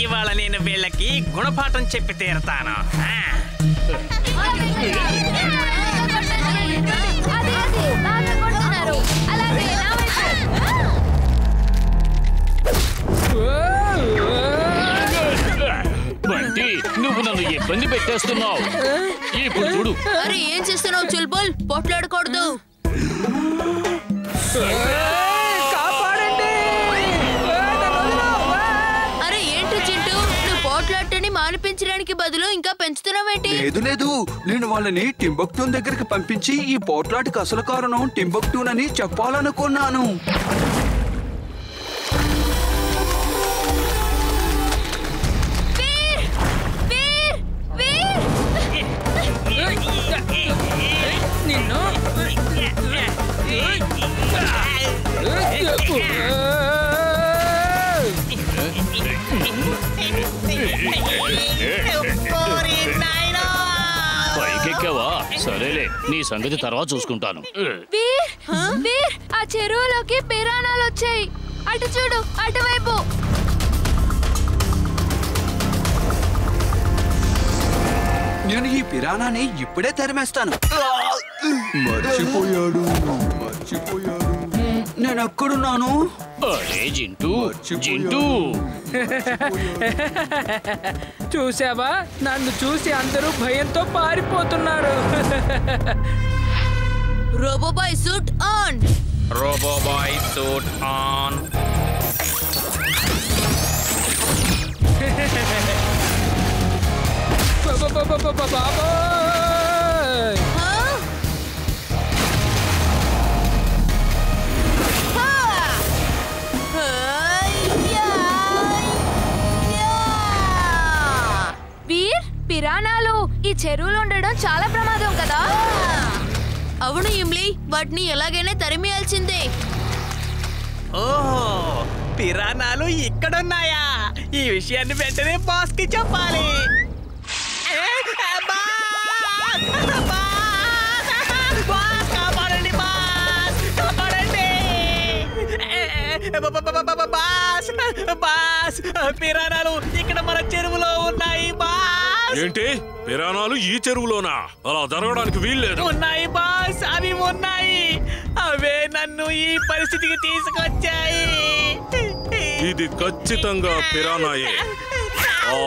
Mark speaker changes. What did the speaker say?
Speaker 1: ఇవాళ నేను వీళ్ళకి గుణపాఠం చెప్పి తీరతాను ఆ.
Speaker 2: నువ్వు నన్ను ఇబ్బంది పెట్టేస్తున్నావు. ఇప్పుడు చూడు.
Speaker 3: అరే ఏం చేస్తున్నావు చుల్బుల్? పొట్లాడకూడదు. అరే ఏంటి చింటూ? నువ్వు మానిపించడానికి బదులు ఇంకా పెంచుతున్నావేంటి?
Speaker 4: లేదు లేదు. నేను వాళ్ళని టింబక్టూన్ దగ్గరికి పంపించి ఈ పోట్లాటికి అసలు కారణం టింబక్టూన్ అని చెప్పాలనుకున్నాను.
Speaker 2: పైకెక్కావా? సరేలే నీ సంగతి తర్వాత చూసుకుంటాను.
Speaker 5: వీర్ వీర్ ఆ చెరువులోకి పిరాణాలు వచ్చాయి. అటు చూడు అటువైపు.
Speaker 4: నేను ఈ పిరానాని ఇప్పుడే తరిమేస్తాను. మర్చిపోయాడు మర్చిపోయాడు. నేను ఎక్కడున్నాను
Speaker 2: అరే జింటూ జింటూ.
Speaker 6: చూసావా? నన్ను చూసి అందరూ భయంతో పారిపోతున్నారు.
Speaker 3: Robo boy suit on.
Speaker 1: Robo boy suit on.
Speaker 6: బాబోయ్
Speaker 5: వీర్ పిరాణాలు ఈ చెరువులో ఉండడం చాలా ప్రమాదం కదా?
Speaker 3: అవును ఇమ్లీ వాటిని ఎలాగైనా తరిమేయాల్సిందే.
Speaker 1: ఓహో పిరానాలు ఇక్కడున్నాయా? ఈ విషయాన్ని వెంటనే బాస్కి చెప్పాలి ఏ, బాస్! బాస్! పిరానాలు ఇక్కడ మన చెరువులో ఉన్నాయి బాస్!
Speaker 7: ఏంటి? పిరాణాలు ఈ చెరువులోనా? అలా జరగడానికి వీల్లేదు.
Speaker 1: ఉన్నాయి బాస్ అవి ఉన్నాయి. అవే నన్ను ఈ పరిస్థితికి తీసుకొచ్చాయి.
Speaker 7: ఇది ఖచ్చితంగా పిరానాయే. ఆ